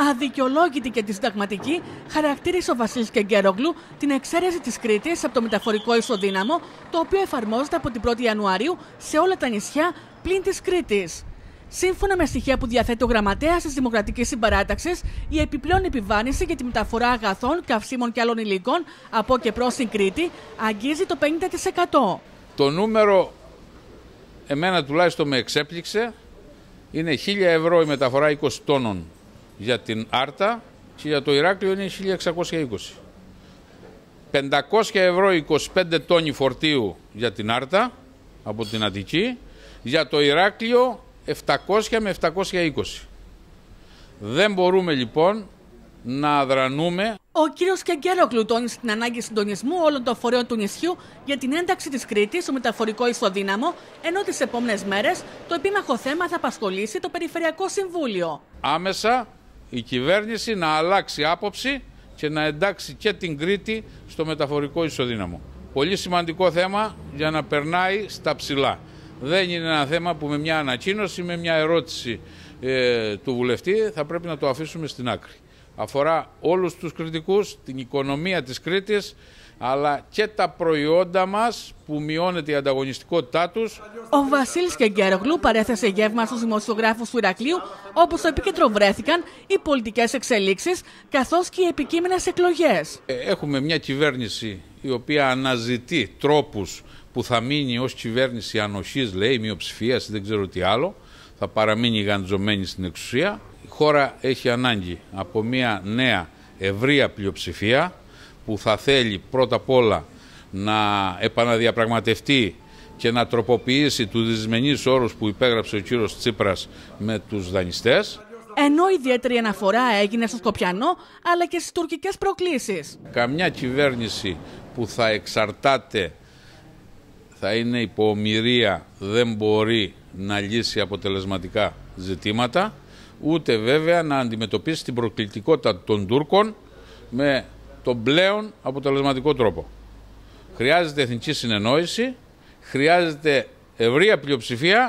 Αδικαιολόγητη και αντισυνταγματική χαρακτήρισε ο Βασίλης Κεγκέρογλου την εξαίρεση της Κρήτης από το μεταφορικό ισοδύναμο, το οποίο εφαρμόζεται από την 1η Ιανουαρίου σε όλα τα νησιά πλην της Κρήτης. Σύμφωνα με στοιχεία που διαθέτει ο γραμματέας της Δημοκρατικής Συμπαράταξης, η επιπλέον επιβάρυνση για τη μεταφορά αγαθών, καυσίμων και άλλων υλικών από και προς την Κρήτη αγγίζει το 50%. Το νούμερο, εμένα τουλάχιστον με εξέπληξε, είναι 1000 ευρώ η μεταφορά 20 τόνων για την Άρτα και για το Ηράκλειο είναι 1620. 500 ευρώ 25 τόνοι φορτίου για την Άρτα από την Αττική, για το Ηράκλειο 700 με 720. Δεν μπορούμε λοιπόν να αδρανούμε. Ο κύριος Κεγκέροκλου τόνισε την ανάγκη συντονισμού όλων των φορέων του νησιού για την ένταξη της Κρήτης στο μεταφορικό ισοδύναμο, ενώ τις επόμενες μέρες το επίμαχο θέμα θα απασχολήσει το Περιφερειακό Συμβούλιο. Άμεσα η κυβέρνηση να αλλάξει άποψη και να εντάξει και την Κρήτη στο μεταφορικό ισοδύναμο. Πολύ σημαντικό θέμα για να περνάει στα ψηλά. Δεν είναι ένα θέμα που με μια ανακοίνωση, με μια ερώτηση ε, του βουλευτή θα πρέπει να το αφήσουμε στην άκρη. Αφορά όλους τους κριτικούς, την οικονομία της Κρήτης, αλλά και τα προϊόντα μας που μειώνεται η ανταγωνιστικότητά τους. Ο Βασίλης Κεγκέρογλου παρέθεσε γεύμα στους δημοσιογράφους του Ηρακλείου, όπως στο επίκεντρο βρέθηκαν οι πολιτικές εξελίξεις, καθώς και οι επικείμενες εκλογές. Ε, έχουμε μια κυβέρνηση η οποία αναζητεί τρόπους που θα μείνει ως κυβέρνηση ανοχής, λέει, μειοψηφίας δεν ξέρω τι άλλο, θα παραμείνει γαντζωμένη στην εξουσία. Η χώρα έχει ανάγκη από μια νέα ευρεία πλειοψηφία, που θα θέλει πρώτα απ' όλα να επαναδιαπραγματευτεί και να τροποποιήσει τους δυσμενείς όρους που υπέγραψε ο κύριος Τσίπρας με τους δανειστές. Ενώ ιδιαίτερη αναφορά έγινε στο Σκοπιανό αλλά και στις τουρκικές προκλήσεις. Καμιά κυβέρνηση που θα εξαρτάται, θα είναι υπομοιρία, δεν μπορεί να λύσει αποτελεσματικά ζητήματα, ούτε βέβαια να αντιμετωπίσει την προκλητικότητα των Τούρκων με τον πλέον αποτελεσματικό τρόπο. Χρειάζεται εθνική συνεννόηση, χρειάζεται ευρεία πλειοψηφία